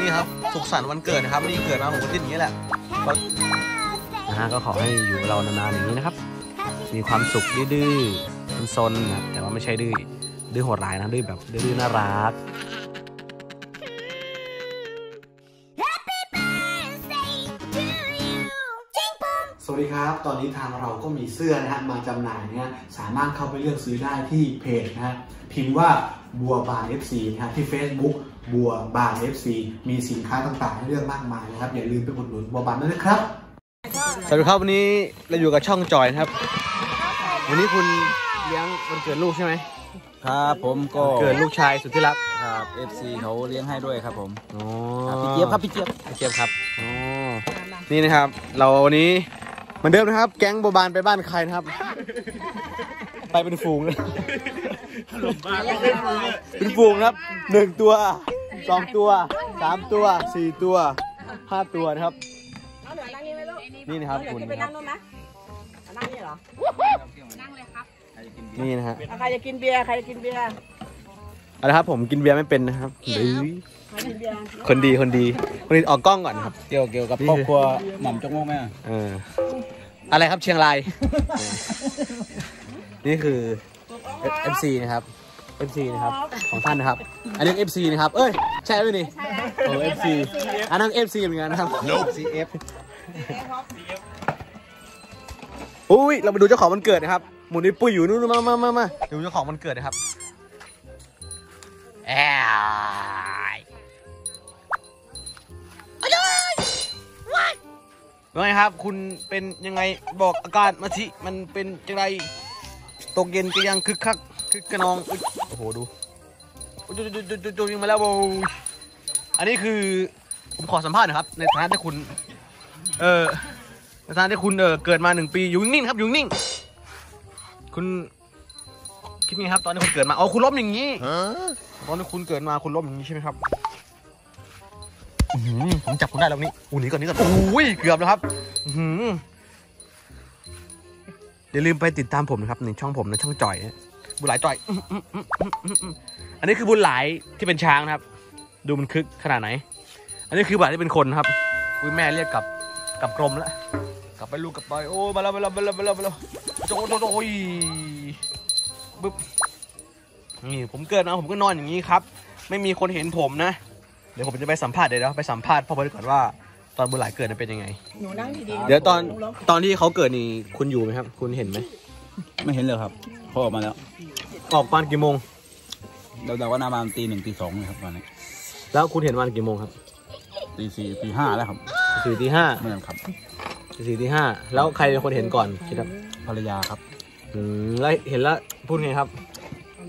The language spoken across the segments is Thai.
นี่ครับสุขสันต์วันเกิดนะครับนี่เกิดมาผมก็ติดอย่างนี้แหละก็นะฮะก็ขอให้อยู่กับเรานานๆอย่างนี้นะครับ มีความสุขดื้อๆซนๆนะครับแต่ว่าไม่ใช่ดื้อดื้อโหดร้ายนะดื้อแบบดื้อๆน่ารักสวัสดีครับ ตอนนี้ทางเราก็มีเสื้อนะฮะมาจำหน่ายเนี่ยสามารถเข้าไปเลือกซื้อได้ที่เพจนะฮะพิมพ์ว่าบัวบาน FC นะฮะที่ Facebook บัวบาน FC มีสินค้าต่างๆให้เลือกมากมายนะครับ อย่าลืมไปอุดหนุนบัวบานด้วยนะครับ สวัสดีครับวันนี้เราอยู่กับช่องจอยนะครับ วันนี้คุณเลี้ยงวันเกิดลูกใช่ไหมครับผมก็เกิดลูกชายสุดที่รักครับ FC เขาเลี้ยงให้ด้วยครับผมอ๋อครับพี่เจี๊ยบครับพี่เจี๊ยบพี่เจี๊ยบครับอ๋อนี่นะครับ เราวันนี้เหมือนเดิมนะครับ แก๊งโบบานไปบ้านใครนะครับ ไปเป็นฝูงเลยเป็นฝูงนะครับหนึ่งตัว สองตัวสามตัวสี่ตัวห้าตัวนะครับเอาเหนือนั่งนี่ไหมลูกนี่นะครับเอาเหนือคุณขึ้นไปนั่งนู่นไหมเอานั่งนี่เหรอนี่นะฮะเอาใครจะกินเบียร์ใครจะกินเบียร์เอาละครับผมกินเบียร์ไม่เป็นนะครับเฮ้ยใครกินเบียร์คนดีคนดีคนดีออกกล้องก่อนครับเกี่ยวเกี่ยวกับครอบครัวหม่อมจงโมกไหมอะเอออะไรครับเชียงรายนี่คือ FC นะครับ FC นะครับของท่านนะครับ อันนี้ FC นะครับเอ้ยใช่ไหมนี่โอ้ FC อันนั้น FC เหมือนกันนะครับ CF อุ้ยเรามาดูเจ้าของวันเกิดนะครับหมุนนี่ปุ้ยอยู่นู่นมามามามาดูเจ้าของวันเกิดนะครับแอยว่าไงครับ คุณเป็นยังไงบอกอาการมาสิมันเป็นจังไรตกเย็นก็ยังคึกคักคึกกระนองอุ๊ย โอ้โหดูจุ๊จุ๊จุ๊จุ๊จุ๊ยิงมาแล้วโว้ยอันนี้คือผมขอสัมภาษณ์หนะครับ ในฐานะที่คุณ เออในฐานะที่คุณเออเกิดมาหนึ่งปีอยู่นิ่งครับอยู่นิ่ง คุณคิดไงครับ ตอนที่คุณเกิดมาอ๋อคุณล้มอย่างนี้ตอนที่คุณเกิดมาคุณล้มอย่างนี้ใช่ไหมครับอื้อหือผมจับคุณได้แล้วนี่อู้หนีก่อนนี้ก่อนโอ้ยเกือบแล้วครับ อื อย่าลืมไปติดตามผมนะครับในช่องผมในช่องจ่อยนะบุญหลายจ่อย อันนี้คือบุญหลายที่เป็นช้างนะครับ ดูมันคึกขนาดไหน อันนี้คือบุญหลายที่เป็นคนนะครับอุ้ยแม่เรียกกลับกลับกรมแล้วกลับไปลูกกลับไปโอ้ยมาแล้วมาแล้วมาแล้วมาแล้วมาแล้วโจโจโจโอ้ยปึ๊บนี่ผมเกิดมาผมก็นอนอย่างนี้ครับ ไม่มีคนเห็นผมนะ เดี๋ยวผมจะไปสัมภาษณ์เดี๋ยวไปสัมภาษณ์พ่อพลก่อนว่า ตอนบุญหลายเกิดน่ะเป็นยังไง หนูนั่งดีๆเดี๋ยวตอนตอนที่เขาเกิดนี่คุณอยู่ไหมครับ คุณเห็นไหมไม่เห็นเลยครับพ่อออกมาแล้วออกวันกี่โมง เราเดาว่านามาตีหนึ่งตีสองเลยครับตอนนี้แล้วคุณเห็นวันกี่โมงครับตีสี่ตีห้าแล้วครับสี่ตีห้าเมื่อนั้นครับสี่ตีห้าแล้วใครเป็นคนเห็นก่อนคิดครับภรรยาครับอืมแล้วเห็นแล้วพูดไงครับ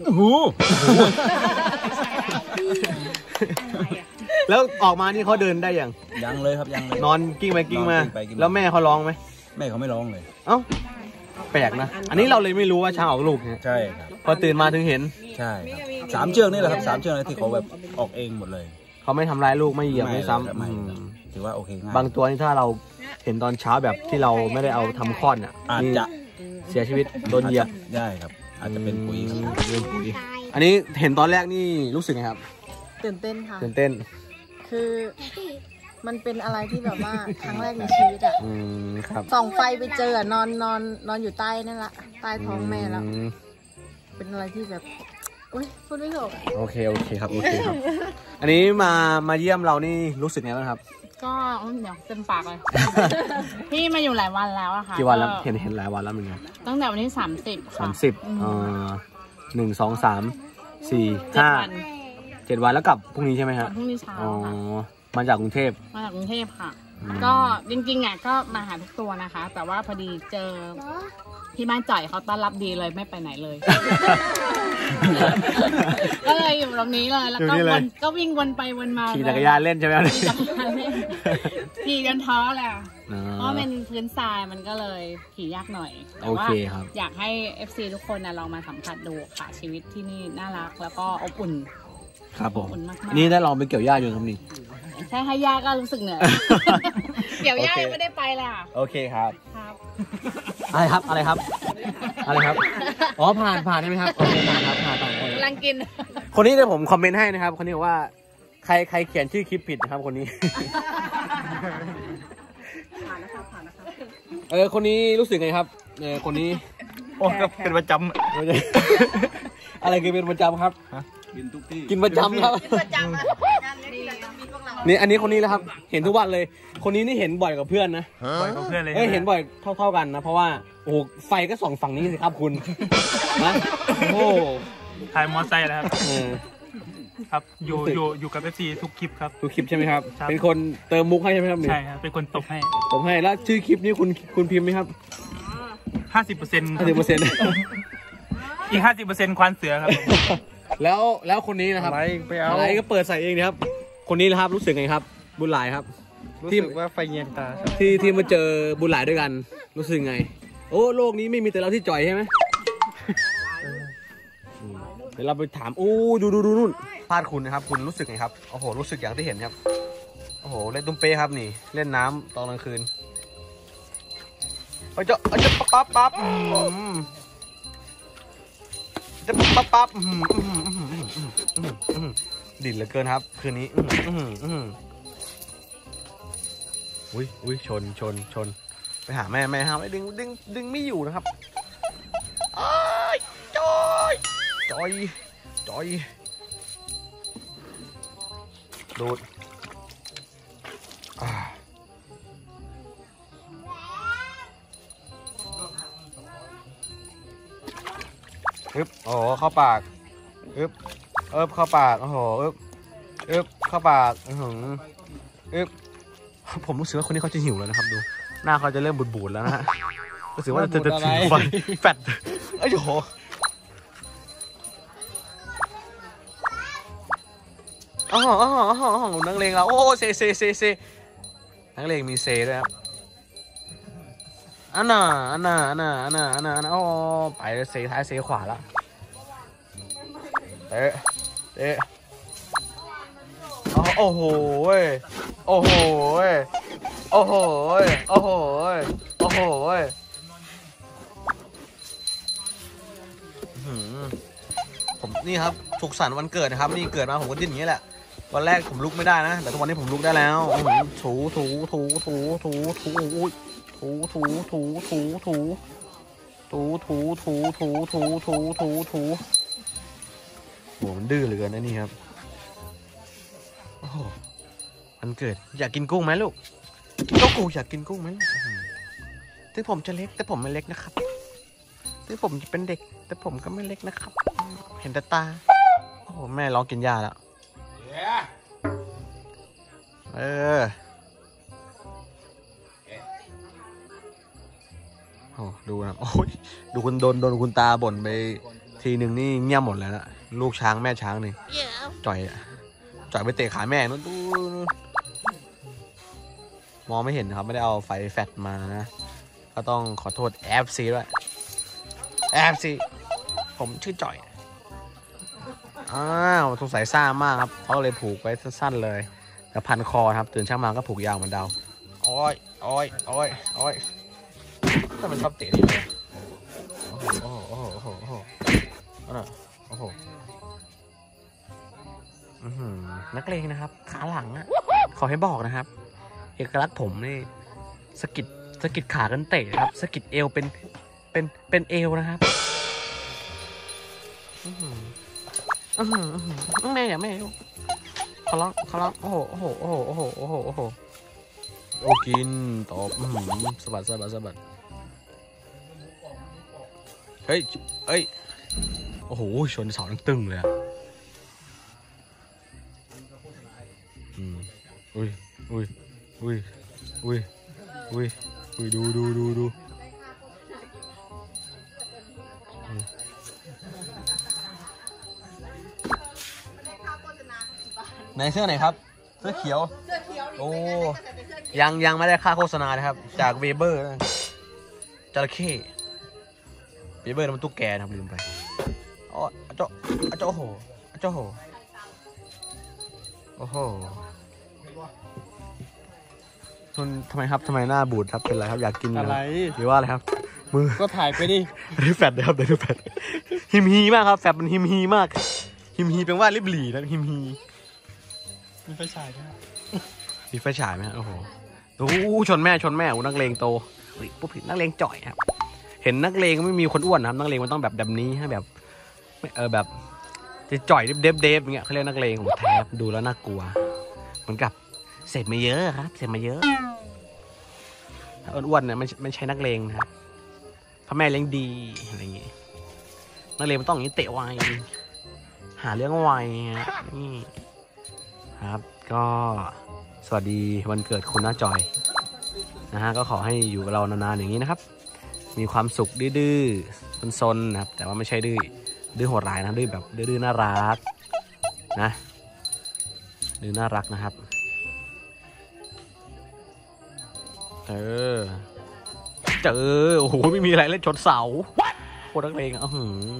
โอ้โห แล้วออกมานี่เขาเดินได้ยัง ยังเลยครับยังเลย นอนกิ้งไปกิ้งมา นอนกิ้งไปกิ้งมา แล้วแม่เขาร้องไหมแม่เขาไม่ร้องเลย เอ้าแปลกนะ อันนี้เราเลยไม่รู้ว่าช้างออกลูกเนี่ยใช่ครับ พอตื่นมาถึงเห็น ใช่ครับสามเชือกนี่แหละครับสามเชือกนี่ที่เขาแบบออกเองหมดเลย เขาไม่ทำร้ายลูกไม่เหยียบไม่เลยซ้ครับไม่ำอืครับมถือว่าโอเคง่ายบางตัวนี่ถ้าเราเห็นตอนเช้าแบบที่เราไม่ได้เอาทำคลอดเนี่ยอาจนี่จะเสียชีวิตโดนเหยียบได้ครับ อาจจะเป็นปุ๋ยครับโดนปุ๋ยอันนี้เห็นตอนแรกนี่รู้สึกไงครับตื่นเต้นค่ะตื่นเต้น คือ มันเป็นอะไรที่แบบว่าครั้งแรกในชีวิตอะอืมครับส่องไฟไปเจออะนอนนอนนอนอยู่ใต้นั่นแหละใต้ท้องแม่แล้ว อืมเป็นอะไรที่แบบอุ้ยพูดไม่ถูกอะโอเคโอเคครับโอเคครับ อันนี้มามาเยี่ยมเรานี่รู้สึกไงบ้างครับ ก็เดี๋ยวเต็มปากเลย พี่มาอยู่หลายวันแล้วอะค่ะกี่วันแล้วเห็นเห็นหลายวันแล้วเหมือนกันตั้งแต่วันที่สามสิบสามสิบเอ่อหนึ่งสองสามสี่เจ็ดห้าวัน เจ็ดวันแล้วกลับพรุ่งนี้ใช่ไหมวัฮะนพรุ่งนี้เช้าอ๋อค่ะมาจากกรุงเทพ มาจากกรุงเทพค่ะ อืม ก็จริงๆอะก็มาหาทุกตัวนะคะ แต่ว่าพอดีเจอที่บ้านจ่อยเขาต้อนรับดีเลยไม่ไปไหนเลย ก็เลยอยู่ตรงนี้เลยแล้วก็วนก็วิ่งวนไปวนมาขี่จักรยานเล่นใช่ไหมขี่จักรยานเล่นขี่จนท้อแหละ อ๋อ เพราะเป็นพื้นทรายมันก็เลยขี่ยากหน่อยแต่ว่าโอเคครับ อยากให้ FC ทุกคนนะลองมาสัมผัสดูค่ะชีวิตที่นี่น่ารักแล้วก็อบอุ่น ครับผมขอบคุณมากๆอันนี้ได้ลองไปเกี่ยวหญ้าอยู่ครับนี่ ใช่ให้ย่าก็รู้สึกเหนื่อย เดี๋ยวย่าโอเค ยังไม่ได้ไปล่ะโอเคครับ ครับ อะไรครับอะไรครับ อะไรครับ อ๋อผ่านผ่านใช่ไหมครับโอเคผ่านครับผ่านผ่านกำลังกิน คนนี้เดี๋ยวผมคอมเมนต์ให้นะครับคนนี้บอกว่า ใครใครเขียนชื่อคลิปผิดนะครับคนนี้ผ่านนะครับผ่านนะครับเออคนนี้รู้สึกไงครับ เออคนนี้ โอ้ก็เป็นประจอะไรคือเป็นประจำครับำ กินทุกที่กินประจำครับ ประจำนะงานนี้เราจะมีพวกเรานี่อันนี้คนนี้นะครับ เห็นทุกวันเลย คนนี้นี่เห็นบ่อยกับเพื่อนนะปล่อยเขาเพื่อนเลยเอ้ยเห็นบ่อยเท่าๆกันนะ เพราะว่าโอ้โหไฟก็ส่องฝั่งนี้สิครับคุณนะโอ้ถ่ายมอไซค์แล้วครับเออครับอยู่อยู่อยู่กับเอฟซีทุกคลิปครับดูคลิปใช่ไหมครับครับ เป็นคนเติมมุกให้ใช่ไหมครับนี่ใช่ครับเป็นคนตบให้ผมให้แล้วชื่อคลิปนี้คุณคุณพิมพ์ไหมครับห้าสิบเปอร์เซ็นต์ห้าสิบเปอร์เซ็นต์อีกห้าสิบเปอร์เซ็นต์ควานเสือครับ แล้วแล้วคนนี้นะครับอะไรไปเอาอะไรก็เปิดใส่เองนะครับ คนนี้นะครับรู้สึกไงครับ บุญหลายครับรู้ที่สึกว่าไฟเย็นตาครับที่ที่มาเจอบุญหลายด้วยกัน รู้สึกไง โอ้โลกนี้ไม่มีแต่เราที่จ่อยใช่ไหมอืมเดี๋ยวเราไปถามโอ้ดูดูดูนู่นพลาดคุณนะครับ คุณรู้สึกไงครับโอ้โหรู้สึกอย่างที่เห็นครับโอ้โหเล่นตุ้มเป้ครับนี่ เล่นน้ำตอนกลางคืนเอาเจ้าเอาเจ้าปั๊บปั๊บปั๊บอืม จะปั๊บปั๊บดิ่นเหลือเกินครับ คืนนี้อือุ้ยอุ้ยชนชนชน ไปหาแม่แม่ห้ามไอ้ดึงดึงดึงไม่อยู่นะครับอ้ายจอยจอยจอยดูด อึบโอ้โหเข้าปากอึบเอิบเข้าปากโอ้โหอึบอึบเข้าปากอือหืออึ๊บผมรู้สึกว่าคนนี้เขาจะหิวแล้วนะครับดู หน้าเขาจะเริ่มบูดๆแล้วนะฮะรู้สึกว่าจะจะถือไฟแฟดเอ้ยโหอ๋ออ๋ออ๋ออ๋อนักเลงเราโอ้เซเซเซเซนักเลงมีเซด้วยครับ อันน่ะอันน่ะอันน่ะอันน่ะอันน่ะอันน่ะโอ้ไปเลยเซท้ายเซขวาละเตะเตะโอ้โหเว้ยโอ้โหเว้ยโอ้โหเว้ยโอ้โหเว้ยโอ้โหเว้ยอื้อหือผมนี่ครับสุขสันต์วันเกิดนะครับ นี่เกิดมาผมก็ดิ้นอย่างนี้แหละวันแรกผมลุกไม่ได้นะ แต่ทุกวันนี้ผมลุกได้แล้วถูถูถูถูถูถูอุ้ย ถูถูถูถูถูถูถูถูถูถูถูถูถูโหมันดื้อเหลือเกินนะนี่ครับโอ้โหวันเกิด อยากกินกุ้งไหมลูกก็กูอยากกินกุ้งไหมลูกอื้อหือถึงผมจะเล็กแต่ผมไม่เล็กนะครับถึงผมจะเป็นเด็ก แต่ผมก็ไม่เล็กนะครับ เห็นแต่ตา โอ้โหแม่ร้องกินยาแล้วเออ อ้ดูนะโอ้ยดูคุณโดนโดนคุณตาบ่นไปทีหนึ่งนี่เงียบหมดแล้วนะลูกช้างแม่ช้างนี่จ่อยอะจ่อยไปเตะขาแม่นู้นดูมองไม่เห็นครับ ไม่ได้เอาไฟแฟลชมานะ ก็ต้องขอโทษ FC ด้วยFC ผมชื่อจ่อย อ้าวสงสัยซ่ามากครับเขาเลยผูกไว้สั้นๆเลยแต่พันคอครับ ตื่นเช้ามาก็ผูกยาวเหมือนเดาโอ้ยโอ้ยโอ้ยโอ้ย ถ้ามันชอบเตะนี่เลยโอ้โห โอ้โห โอ้โห โอ้โหโอ้โหนักเลงนะครับ ขาหลังอะ ขอให้บอกนะครับ เอกลักษณ์ผมนี่สกิดสกิดขากันเตะครับ สกิดเอวเป็น เป็น เป็นเอวนะครับอื้อหืออื้อหืออื้อหือแม่อย่าแม่ลูกขอร้องขอร้องโอ้โห โอ้โห โอ้โห โอ้โห โอ้โห โอ้โห โอ้กิน ตอบสะบัดสะบัดสะบัด ฮ้ยเฮ้ย โอ้โห ชนเสาตึงๆเลยอะอืมอุ้ยอุ้ยอุ้ยอุ้ยอุ้ยอุ้ยดูดูดูดูอืมไหนเสื้อไหนครับเสื้อเขียวโอ้ยังยังไม่ได้ค่าโฆษณานะครับ จากเวเบอร์นะจระเข้ เวเบอร์นั่นมันตุ๊กแกนะครับลืมไปอ๋ออาเจ้าอาเจ้าโอ้โหอาเจ้าโอ้โหโอ้โหทุนทำไมครับทำไมหน้าบูดครับเป็นไรครับอยากกินเหอะไรหรือว่าอะไรครับมือก็ถ่ายไปดิได้แฟดนะครับได้แฟดหิมฮีมากครับแฟดมันหิมฮีมาก หิมฮีแปลว่าริบหรี่นะหิมฮีมีไฟฉายด้วยครับมีไฟฉายไหมฮะโอ้โหโอ้โหชนแม่ชนแม่โอ้นักเลงโตเฮ้ยปุ๊บผิดนักเลงจ่อยครับ เห็นนักเลงไม่มีคนอ้วนนะครับนักเลงมันต้องแบบแบบนี้ฮะแบบเออแบบจะจ่อยเดฟเดฟอย่างเงี้ยเขาเรียกนักเลงผมแทบดูแล้วน่ากลัวเหมือนกับเสพมาเยอะครับเสพมาเยอะถ้าอ้วนๆเนี่ยมันไม่ใช่นักเลงนะครับพ่อแม่เลี้ยงดีอะไรอย่างงี้นักเลงมันต้องอย่างนี้เตะไวหาเรื่องไวฮะนี่ครับ ก็สวัสดีวันเกิดคุณน้าจอยนะฮะก็ขอให้อยู่กับเรานานๆอย่างนี้นะครับ มีความสุขดื้อๆซนๆนะครับ แต่ว่าไม่ใช่ดื้อดื้อโหดร้ายนะดื้อแบบดื้อๆน่ารักนะดื้อน่ารักนะครับเออเจอโอ้โหไม่มีอะไรเล่นชนเสาโคตรนักเลงอะอื้อหือ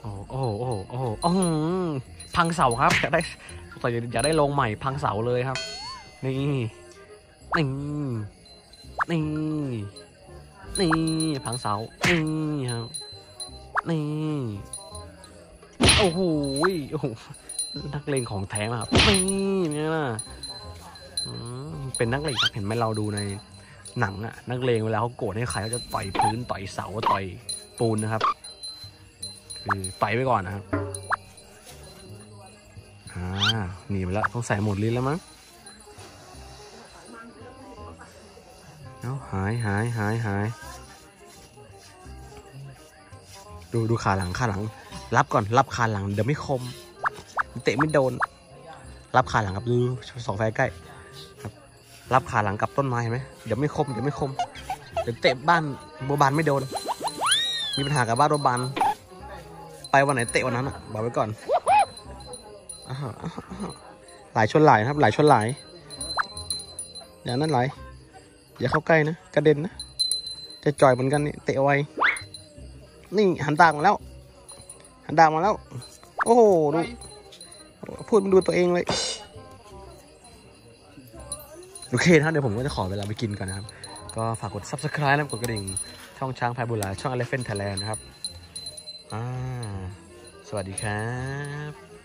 โอ้โหโอ้โหโอ้โหโอ้โหอื้อหือพังเสาครับอยากได้สงสัยอยากได้ลงใหม่พังเสาเลยครับ นี่นี่ นี่นี่พังเสานี่ครับนี่โอ้โหโอ้โหนักเลงของแท้งนะครับนี่เนี่ยนะอืมเป็นนักเลงเห็นไหมเราดูในหนังอะนักเลงเวลาเขาโกรธให้ใครเขาจะต่อยพื้นต่อยเสาต่อยปูนนะครับ คือต่อยไปก่อนนะครับอ่าหนีไปแล้วต้องใส่หมดลิ้นแล้วมั้ง เอาหายหายหายหาย ดูดูขาหลังขาหลัง รับก่อนรับขาหลังเดี๋ยวไม่คม เตะไม่โดน รับขาหลังครับดูสองไฟใกล้ครับ รับขาหลังกับต้นไม้เห็นไหมเดี๋ยวไม่คมเดี๋ยวไม่คมเดี๋ยวเตะบ้านบัวบานไม่โดน มีปัญหากับบ้านบัวบานไปวันไหนเตะวันนั้นอะบอกไว้ก่อนหลายชนหลายนะครับ หลายชนหลายอย่างนั้นหลาย อย่าเข้าใกล้นะกระเด็นนะ จะจ่อยเหมือนกันนี่เตะเอาไว้นี่หันตางมาแล้ว หันดางมาแล้ว โอ้โหดูพูดมันดูตัวเองเลยโอเคนะครับเดี๋ยวผมก็จะขอเวลาไปกินก่อนนะครับ ก็ฝากกด subscribe นะกดกระดิ่ง ช่องช้างพายบุญหลาช่อง Elephant Thailand นะครับ อ่า สวัสดีครับ